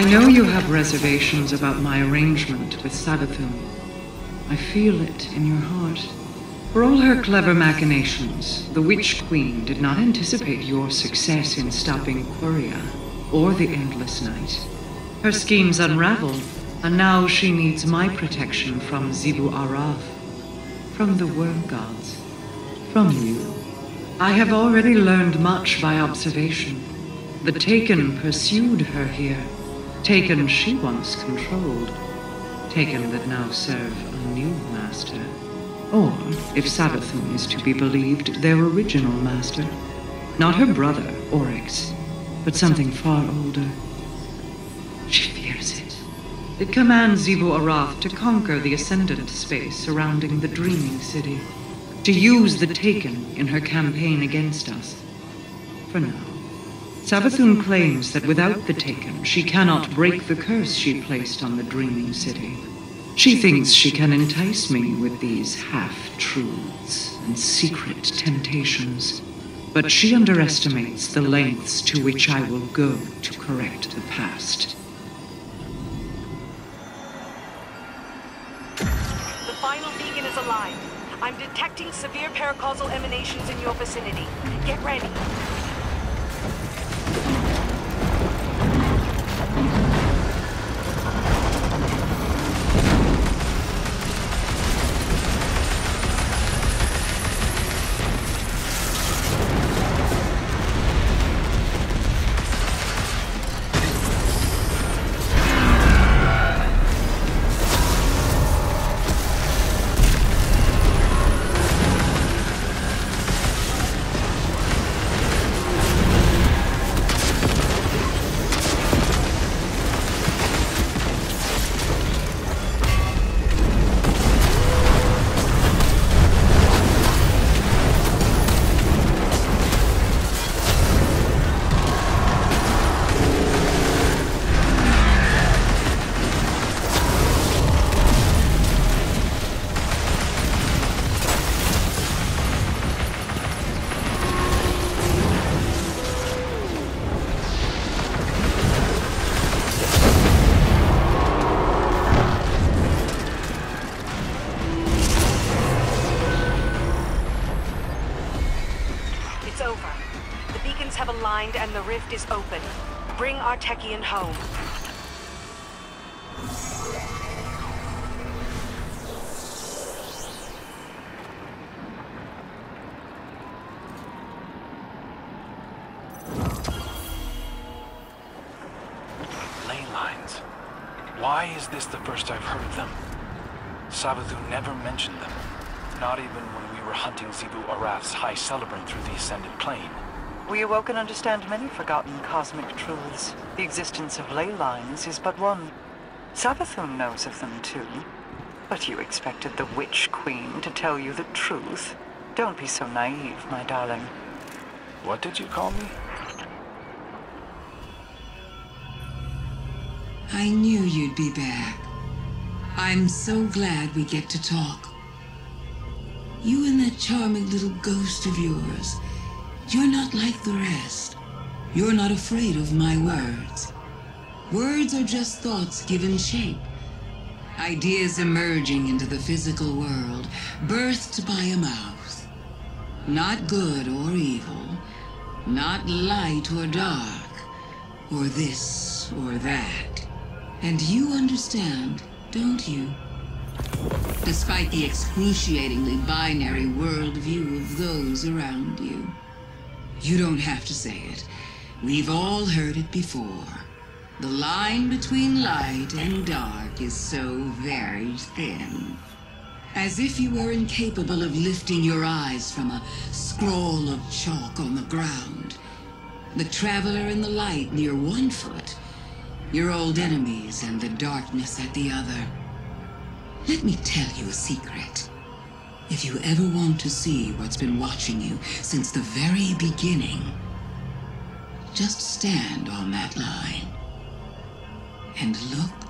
I know you have reservations about my arrangement with Savathun. I feel it in your heart. For all her clever machinations, the Witch Queen did not anticipate your success in stopping Quria or the Endless Night. Her schemes unraveled, and now she needs my protection from Xivu Arath, from the Worm Gods, from you. I have already learned much by observation. The Taken pursued her here. Taken she once controlled. Taken that now serve a new master. Or, if Savathun is to be believed, their original master. Not her brother, Oryx, but something far older. She fears it. It commands Xivu Arath to conquer the Ascendant space surrounding the Dreaming City. To use the Taken in her campaign against us. For now. Savathun claims that without the Taken, she cannot break the curse she placed on the Dreaming City. She thinks she can entice me with these half-truths and secret temptations. But she underestimates the lengths to which I will go to correct the past. The final beacon is alive. I'm detecting severe paracausal emanations in your vicinity. Get ready. The beacons have aligned and the rift is open. Bring Artekian home. Why is this the first I've heard of them? Savathun never mentioned them. Not even when we were hunting Xivu Arath's High Celebrant through the Ascendant Plane. We awoke and understand many forgotten cosmic truths. The existence of ley lines is but one. Savathun knows of them too. But you expected the Witch Queen to tell you the truth. Don't be so naive, my darling. What did you call me? I knew you'd be back. I'm so glad we get to talk. You and that charming little ghost of yours, you're not like the rest. You're not afraid of my words. Words are just thoughts given shape. Ideas emerging into the physical world, birthed by a mouth. Not good or evil, not light or dark, or this or that. And you understand, don't you? Despite the excruciatingly binary worldview of those around you. You don't have to say it. We've all heard it before. The line between light and dark is so very thin. As if you were incapable of lifting your eyes from a scroll of chalk on the ground. The traveler in the light near one foot your old enemies and the darkness at the other. Let me tell you a secret. If you ever want to see what's been watching you since the very beginning, just stand on that line and look